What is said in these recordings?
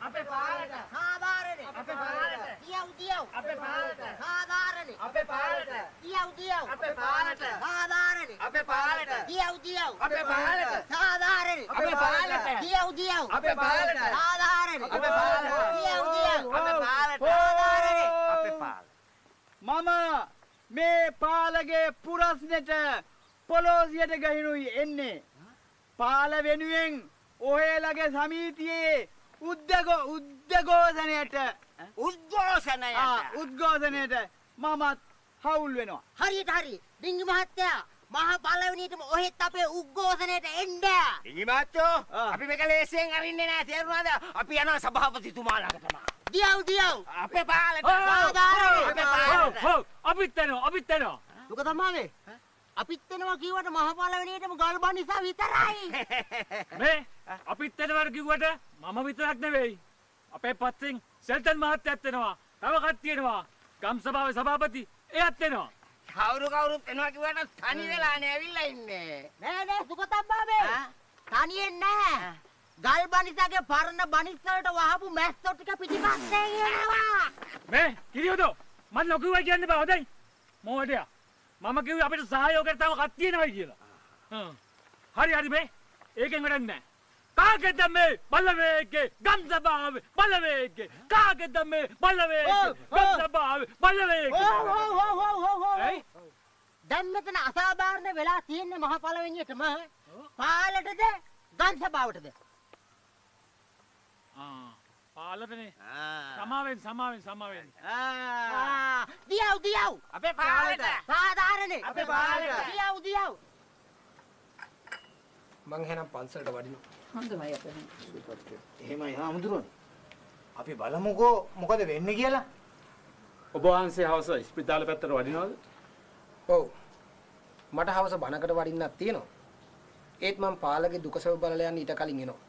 අපේ පාලට සාධාරණේ අපේ පාලට දියව් දියව් අපේ පාලට සාධාරණේ අපේ පාලට දියව් දියව් අපේ පාලට සාධාරණේ අපේ පාලට දියව් දියව් අපේ පාලට සාධාරණේ අපේ පාලට දියව් දියව් අපේ පාලට සාධාරණේ අපේ පාලට දියව් දියව් අපේ පාලට සාධාරණේ අපේ පාලට මම මේ පාලගේ පුරස්නෙට පොලෝසියට ගහිනුයි එන්නේ. පාල වෙනුවෙන් ඔහේලගේ සමීතියේ උද්දග උද්දගෝසනයට උද්ඝෝෂණයට. උද්ගෝසනයට මමත් හවුල් වෙනවා. හරියට හරි. ඩිංගි මහත්තයා මහ පළවෙනියටම ඔහෙත් අපේ උද්ඝෝෂණයට එන්න. මාත්‍යෝ ආ. අපි මේක ලේසියෙන් අරින්නේ නැහැ. තේරුණාද? අපි යනවා සභාපතිතුමා ළඟටම. දියව් දියව්. අපේ පාලට පාලට අපිත් යනවා අපිත් යනවා දුක තමයි අපිත් වෙනවා කිව්වට මහ පළවෙනියටම ගල්බන් නිසා විතරයි. මේ අපිත් යනවට කිව්වට මම විතරක් නෙවෙයි. අපේ පත්සින් සෙල්තන් මහත්තයත් වෙනවා. තව කට්ටිය එනවා. ගම් සභාවේ සභාපති එයත් එනවා. කවුරු කවුරුත් එනවා කිව්වට තනි වෙලානේ ඇවිල්ලා ඉන්නේ. නෑ නෑ සුගතම්බාබේ තනියෙන් නෑ. ගල්බනිසගේ පරණ බනිස් වලට වහපු මැස්සෝ ටික පිටිපස්සේ එනවා. මේ කිරියෝදෝ මන් නොකියුවා කියන්න බෑ. හොඳයි. මොහොතයා මම කිව්වේ අපිට සහයෝගයට තව කට්ටිය එනවයි කියලා. හරි හරි මේ. ඒකෙන් වැඩක් නැහැ. කාගෙද මේ බලවේගේ ගම් සභාවේ බලවේගේ කාගෙද මේ බලවේගේ ගම් සභාවේ බලවේගේ ඕ ඕ ඕ ඕ ඇයි? දැන් මෙතන අසාධාරණ වෙලා තියෙන්නේ මහ පළවෙනියටම පාලටද ගන්සභාවටද ආ පාලටනේ සමාවෙන් සමාවෙන් සමාවෙන් දියව් දියව් අපේ පාලට සාධාරණේ අපේ පාලට. දියව් දියව් මං එහෙනම් පන්සලට වඩිනවා. එහෙමයි හාමුදුරුවනේ. අපි බලමුකෝ මොකද වෙන්නේ කියලා. ඔබ වහන්සේ හවස ස්පිතාල පැත්තට වඩිනවද? ඔව්. මට හවස බණකට වඩින්නක් තියෙනවා. ඒත් මං පාලගේ දුකසව බලලා යන්න ඊට කලින් එනවා.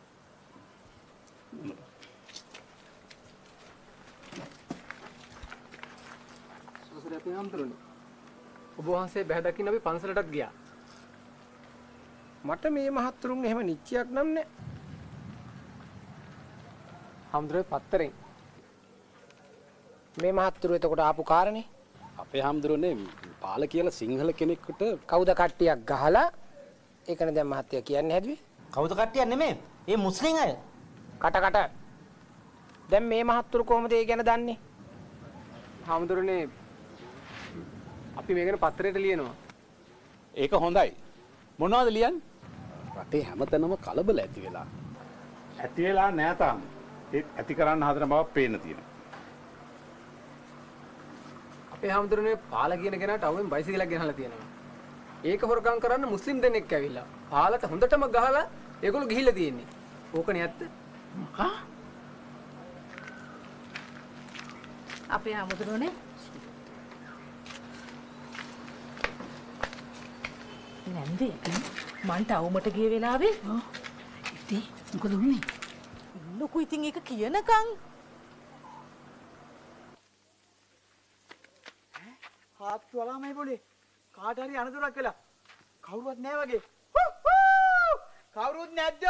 අපි හම්තුරුනේ. ඔබ වහන්සේ බැහැ දකින්න අපි පන්සලටත් ගියා. මට මේ මහත්තුරුන් එහෙම නිච්චයක් නම් නෑ. හම්දුරේ පත්තරෙන්. මේ මහත්තුරු එතකොට ආපු කාරණේ අපේ හාමුදුරනේ පාල කියලා සිංහල කෙනෙකුට කවුද කට්ටියක් ගහලා ඒකනේ දැන් මහත්තයා කියන්නේ හැදුවේ කවුද කට්ටියක් නෙමෙයි ඒ මුස්ලිම් අය කට කට දැන් මේ මහත්තුරු කොහොමද ඒ ගැන දන්නේ හාමුදුරනේ අපි මේ ගැන පත්තරයට ලියනවා ඒක හොඳයි. මොනවද ලියන්නේ? රටේ හැමතැනම කලබල ඇති වෙලා. ඇති වෙලා නෑ තාම. ඒත් ඇති කරන්න හදන බව පේන්න තියෙනවා. අපේ හාමුදුරනේ පාල කියන කෙනාට අවුෙන් බයිසිකලයක් ගෙනහලා තියෙනවා ඒක හොරකම් කරන්න මුස්ලිම් දෙනෙක් ඇවිල්ලා පාලට හොඳටම ගහලා ඒගොල්ලෝ ගිහිල්ලා තියෙන්නේ ඕකනේ ඇත්ත අපේ හමුදුරුවනේ නැන්දේ මන්ට අවුමට ගිය වෙලාවේ ඉතින් මොකද උන්නේ ඉන්නකෝ ඉතින් ඒක කියනකම් හාත්තු වලාමයි පොලේ. කාට හරි අනතුරක් වෙලා. කවුරුවත් නැහැ වගේ. කවුරුත් නැද්ද?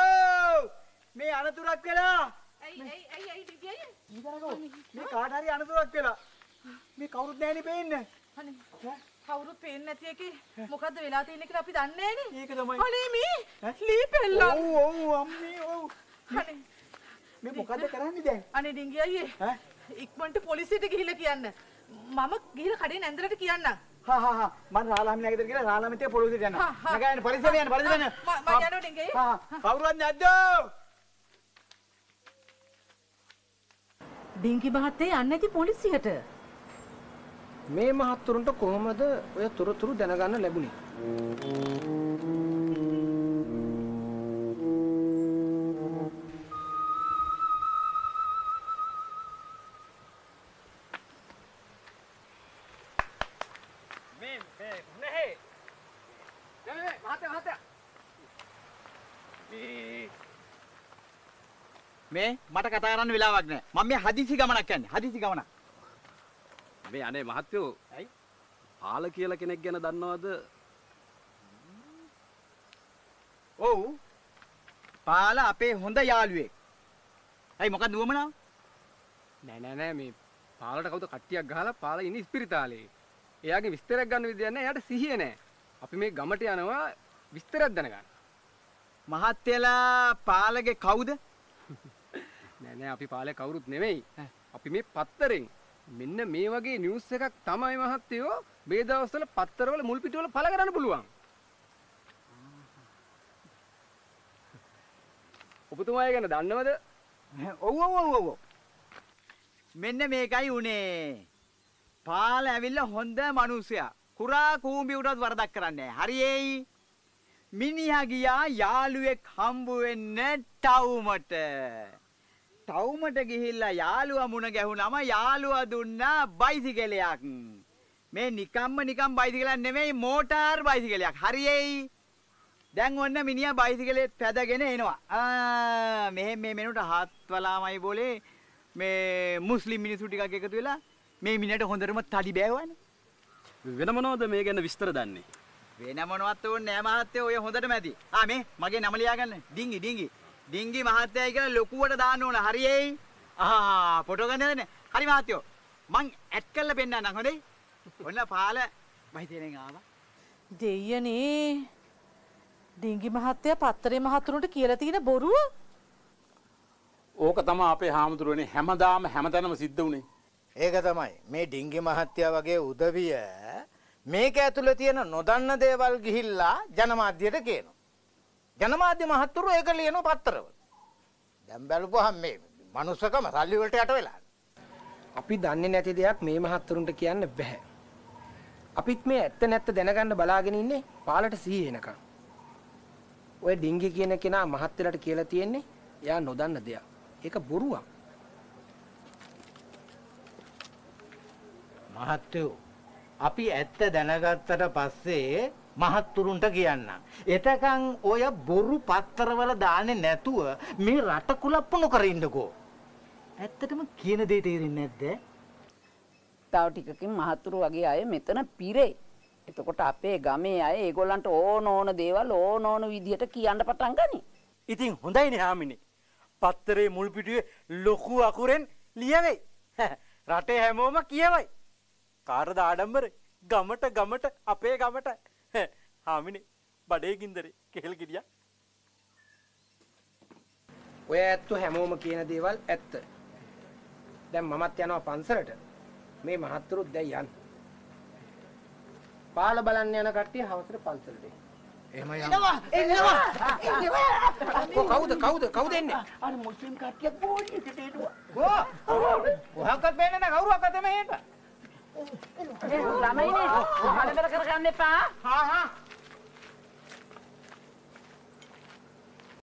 මේ අනතුරක් වෙලා. ඇයි ඇයි ඇයි ඇයි දිගියේ ඊතරකෝ මේ කාට හරි අනතුරක් වෙලා. මේ කවුරුත් නැහැනේ පේන්නේ. අනේ කවුරුත් පේන්නේ නැති එකේ මොකද්ද වෙලා තියෙන්නේ කියලා අපි දන්නේ නැහනේ ඒක තමයි. අනේ මේ ලී පෙල්ලම් ඔව් ඔව් අම්මේ ඔව්. අනේ මේ මොකද්ද කරන්නේ දැන්? අනේ ඩිංගි අයියේ ඈ? ඉක්මනට පොලිසියට ගිහිල්ලා කියන්න මම ගිහිල්ලා කඩේ නැන්දලට කියන්නම් හා හා හා මම රාලාමිලා ගෙදර ගිහලා රාලාමිට පොලිසියට යනවා. නගයන් පරිස්සම යන්න පරිස්සම යන්න. මම- යනවා ඩිංගි අයියේ. හා හා. කවුරුවත් නැද්ද? ඩිංගි මහත්තයා යන්නේ නැති පොලිසියට මේ මහත්තුරුන්ට කොහොමද ඔය තොරතුරු දැනගන්න ලැබුණේ මේ මට කතා කරන්න වෙලාවක් නැහැ. මම මේ හදිසි ගමනක් යන්නේ. හදිසි ගමනක්. මේ අනේ මහත්තයෝ ඇයි? පාල කියලා කෙනෙක් ගැන දන්නවද? ඔව්. පාලා අපේ හොඳ යාළුවෙක්. ඇයි මොකක්ද දුවමනාව? නෑ නෑ නෑ මේ පාලට කවුද කට්ටියක් ගහලා පාල ඉන්නේ ඉස්පිරිතාලේ. එයාගේ විස්තරයක් ගන්න විදියක් නෑ. එයාට සිහිය නෑ. අපි මේ ගමට යනවා විස්තරයක් දැනගන්න. මහත්තයලා පාලගේ කවුද? නෑ නෑ අපි පාලේ කවුරුත් නෙවෙයි. අපි මේ පත්තරෙන් මෙන්න මේ වගේ නිවුස් එකක් තමයි මහත්තයෝ මේ දවස්වල පත්තරවල මුල් පිටුවල පළ කරන්න පුළුවන්. ඔබතුමා ඒ ගැන දන්නවද? ඔව් ඔව් ඔව් ඔව්. මෙන්න මේකයි උනේ. පාල ඇවිල්ලා හොඳ මිනිසයා. කුරා කූඹි උඩත් වරදක් කරන්නේ නැහැ. හරියේයි. මිනිහා ගියා යාළුවෙක් හම්බ වෙන්න ටවුමට. ටවුමට ගිහිල්ලා යාළුවා මුණ ගැහුනම යාළුවා දුන්නා බයිසිකලයක්. මේ නිකම්ම නිකම් බයිසිකලයක් නෙමෙයි මෝටාර් බයිසිකලයක්. හරියේයි. දැන් ඔන්න මිනිහා බයිසිකලෙත් පැදගෙන එනවා. ආ මෙහෙම මේ මෙනුට හත් වලාමයි බෝලේ මේ මුස්ලිම් මිනිස්සු ටිකක් එකතු වෙලා මේ මිනිහට හොඳටම තඩි බෑවනේ. වෙන මොනවද මේ ගැන විස්තර දන්නේ? වෙන මොනවත් ඕනේ නෑ මහත්තයෝ ඔය හොඳටම ඇති. ආ මේ මගේ නම ලියාගන්න. ඩිංගි ඩිංගි. ඩිංගි මහත්තයයි කියලා ලොකුවට දාන්න ඕන. හරියේයි. ආ ෆොටෝ ගන්න දෙන්නේ. හරි මහත්තයෝ. මං ඇඩ් කරලා පෙන්නන්නම් හොඳේ. ඔන්න පාල බයිතේනෙන් ආවා. දෙයනේ ඩිංගි මහත්තයා පත්තරේ මහතුරුන්ට කියලා තියෙන බොරුව ඕක තමයි අපේ හාමුදුරුවනේ හැමදාම හැමතැනම සිද්ධ වුණේ. ඒක තමයි මේ ඩිංගි මහත්තයා වගේ උදවිය මේක ඇතුළේ තියෙන නොදන්න දේවල් ගිහිල්ලා ජනමාධ්‍යයට කියනවා. ජනමාධ්‍ය මහත්තුරු ඒක ලියන පත්තරවල. දැන් බැලුවහම මේ මනුස්සකම සල්ලි වලට යට වෙලා. අපි දන්නේ නැති දෙයක් මේ මහත්තුරුන්ට කියන්න බෑ. අපිත් මේ ඇත්ත නැත්ත දැනගන්න බලාගෙන ඉන්නේ පාලට සීය එනකම්. ඔය ඩිංගි කියන කෙනා මහත්තයලට කියලා තියෙන්නේ එයා නොදන්න දෙයක්. ඒක බොරුවක්. මහත්තයෝ අපි ඇත්ත දැනගත්තට පස්සේ මහත්තුරුන්ට කියන්න. එතකන් ඔය බොරු පත්තරවල දාන්නේ නැතුව මේ රට කුලප්පු නොකර ඉන්නකෝ. ඇත්තටම කියන දේ තේරෙන්නේ නැද්ද? තව ටිකකින් මහතුරු වගේ අය මෙතන පිරේ. එතකොට අපේ ගමේ අය ඒගොල්ලන්ට ඕන ඕන දේවල් ඕන ඕන විදිහට කියන්න පටන් ගනි. ඉතින් හොඳයිනේ හාමිනේ. පත්තරේ මුල් පිටුවේ ලොකු අකුරෙන් ලියවෙයි. රටේ හැමෝම කියවයි. කාටද ආඩම්බර? ගමට ගමට අපේ ගමට. හාමිනේ බඩේ ගින්දරේ කෙහෙල් ගෙඩියක්. ඔය ඇත්තු හැමෝම කියන දේවල් ඇත්ත. දැන් මමත් යනවා පන්සලට. මේ මහත්තුරුත් දැන් යන්න. පාල බලන්න යන කට්ටිය හවසට පන්සලට එන්න. එහෙම යනවා. කො කවුද කවුද කවුද එන්නේ? අර මුස්ලිම් කට්ටියක් බෝඩියකට එනවා. ගෝ! කොහක්වත් වෙන්නේ නැහැ කවුරුවක්වත් එමෙ එන්න. ළමයිනේ කලබල කරගන්න එපා. හා හා